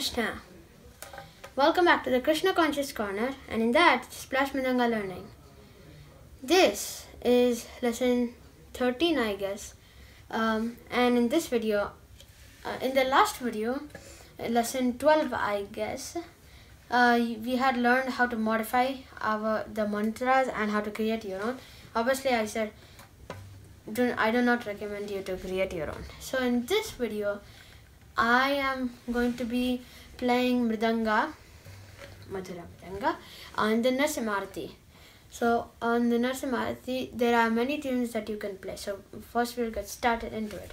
Krishna. Welcome back to the Krishna Conscious Corner, and in that, Splash Mridanga Learning. This is lesson 13, I guess. Um, and in this video, uh, in the last video, lesson 12, I guess, uh, we had learned how to modify our the mantras and how to create your own. Obviously, I said do, I do not recommend you to create your own. So in this video, I am going to be playing Mridanga, Madhura Mridanga, on the Narsimarati. So on the Narsimarati, there are many tunes that you can play. So first we'll get started into it.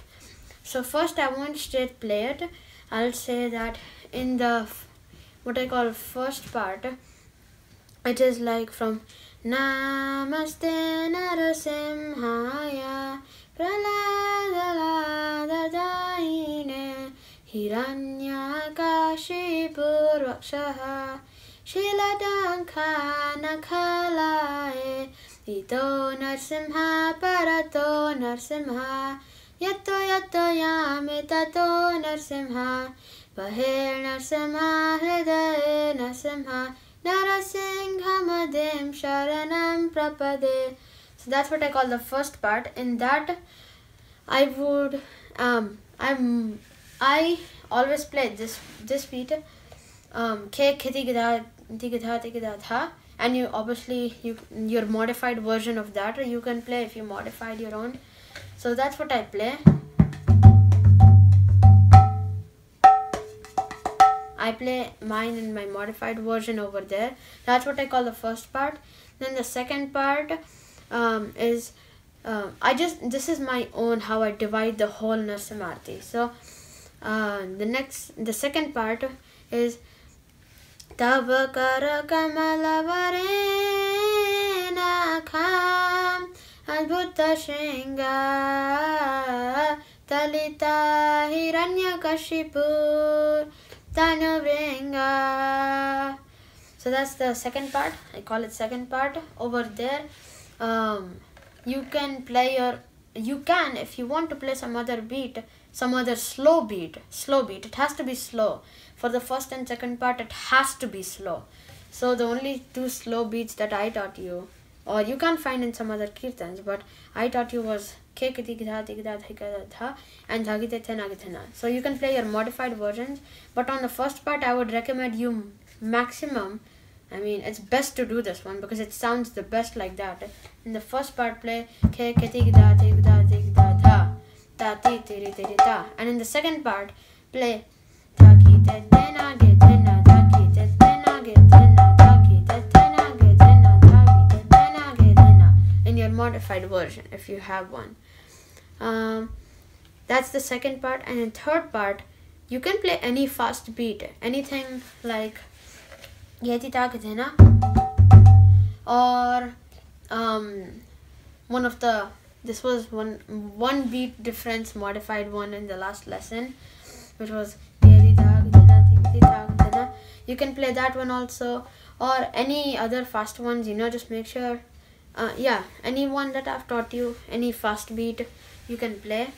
So first I won't straight play it. I'll say that in the what I call first part, it is like from Namaste Narasimhaya Praladaladaine Hiranyakashipurvakshaha Shiladankanakalae Ito Narsimha Parato Narsimha Yato Yato Yame Tato Narsimha Bahir Narsimha Hridaye Narsimha Narasinghamadem Sharanam Prapade. So that's what I call the first part. In that, I would um I'm I always play this this beat um and you obviously you your modified version of that or you can play if you modified your own. So that's what I play. I play mine in my modified version over there. That's what I call the first part. Then the second part um, is uh, I just this is my own how I divide the whole Narsimarti. So uh, the next the second part is Tava kara kamala varena shringa talita hiranya kashipur Tanuvringa. So that's the second part. I call it second part. Over there, um, you can play your. You can if you want to play some other beat, some other slow beat. Slow beat. It has to be slow. For the first and second part, it has to be slow. So the only two slow beats that I taught you, or you can't find in some other kirtans, but I taught you was and So you can play your modified versions, but on the first part, I would recommend you maximum. I mean, it's best to do this one because it sounds the best like that. In the first part, play and in the second part, play in your modified version if you have one. Um, that's the second part. And in third part, you can play any fast beat, anything like Yeti Takatena or um, one of the this was one one beat difference modified one in the last lesson which was you can play that one also or any other fast ones you know just make sure uh, yeah any one that I've taught you any fast beat you can play.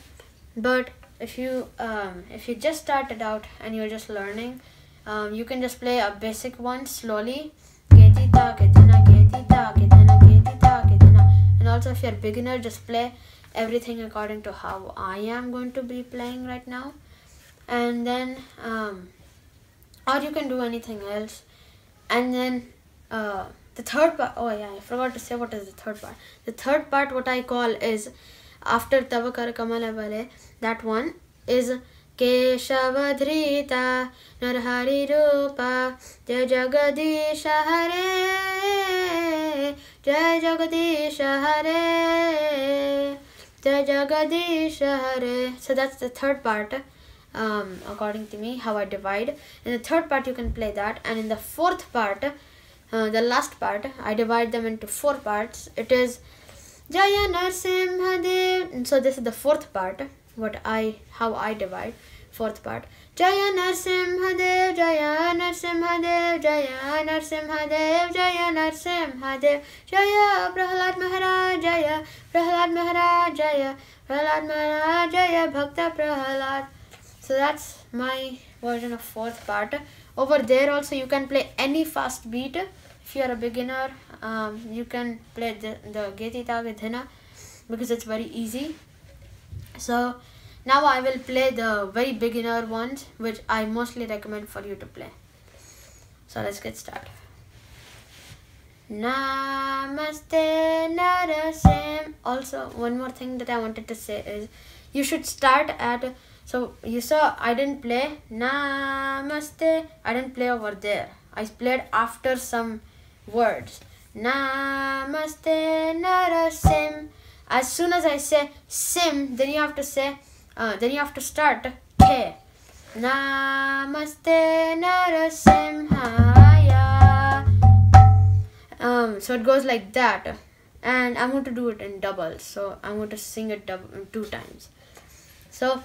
But if you um, if you just started out and you're just learning um, you can just play a basic one slowly. And also if you're a beginner just play everything according to how I am going to be playing right now. And then um, or you can do anything else. And then uh, the third part oh yeah I forgot to say what is the third part. The third part what I call is after Tavakar Kamalabale, that one is Narhari Rupa Jai Jagadisha Hare Jai Jagadisha Hare Jai Jagadisha Hare So that's the third part um, according to me how I divide. In the third part you can play that and in the fourth part uh, the last part I divide them into four parts. It is Jaya Narsimhadev. So this is the fourth part. What I how I divide fourth part. Jaya Narsimhadev, Jaya Narsimhadev, Jaya Narsimhadev, Jaya Narsimhadev, Jaya Prahlad Maharaj, Jaya Prahlad Maharaj, Jaya Prahlad Maharaj, Jaya Bhakta Prahlad. So that's my version of fourth part. Over there also you can play any fast beat. If you are a beginner, um, you can play the, the Getita Vidhina because it's very easy. So now I will play the very beginner ones which I mostly recommend for you to play. So let's get started. Namaste Narasim. Also, one more thing that I wanted to say is you should start at. So you saw I didn't play Namaste. I didn't play over there. I played after some words. Namaste Narasim. As soon as I say sim, then you have to say. Uh, then you have to start K. Namaste Narasimhaya. Um, so it goes like that, and I'm going to do it in doubles. So I'm going to sing it two times. So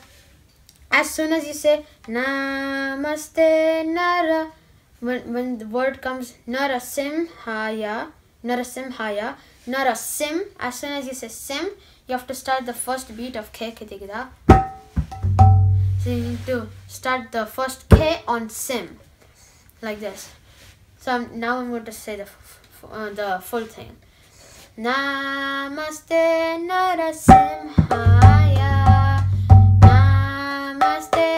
as soon as you say Namaste Nara, when when the word comes Narasimhaya, Narasimhaya, Narasim. As soon as you say sim, you have to start the first beat of K Kitigida. So you need to start the first K on sim, like this. So I'm, now I'm going to say the uh, the full thing. Namaste Narasimhaya. Namaste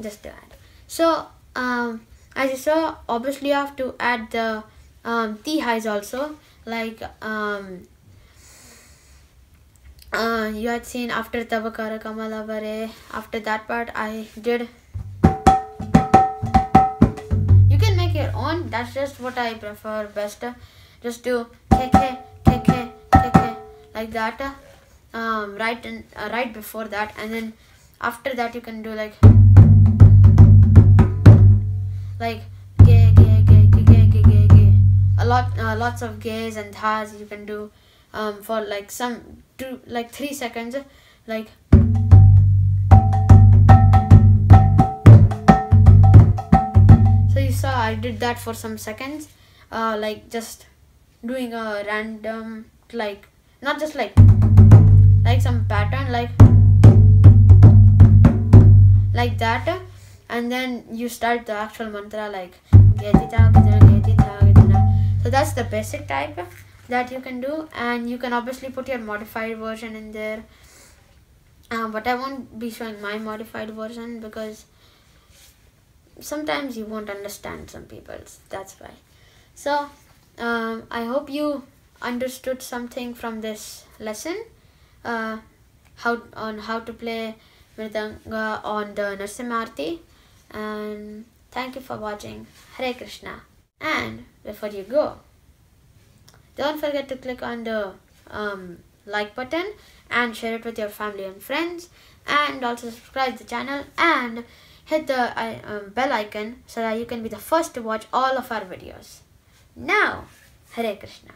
Just to add. So, um, as you saw, obviously you have to add the um, tihais also. Like, um, uh, you had seen after Tabakara Kamala Vare, after that part I did. You can make your own, that's just what I prefer best. Just do khe khe, khe like that um, right and uh, right before that and then after that you can do like like gay gay gay gay gay gay gay a lot uh, lots of gays and thas you can do um, for like some two like three seconds like so you saw I did that for some seconds uh, like just doing a random like not just like like some pattern like like that. And then you start the actual mantra like so that's the basic type that you can do. And you can obviously put your modified version in there. Um, but I won't be showing my modified version because sometimes you won't understand some people's that's why. So um, I hope you understood something from this lesson uh, how on how to play Mridanga on the Narsimarti and thank you for watching Hare Krishna and before you go don't forget to click on the um, like button and share it with your family and friends and also subscribe to the channel and hit the uh, bell icon so that you can be the first to watch all of our videos. Now, Hare Krishna.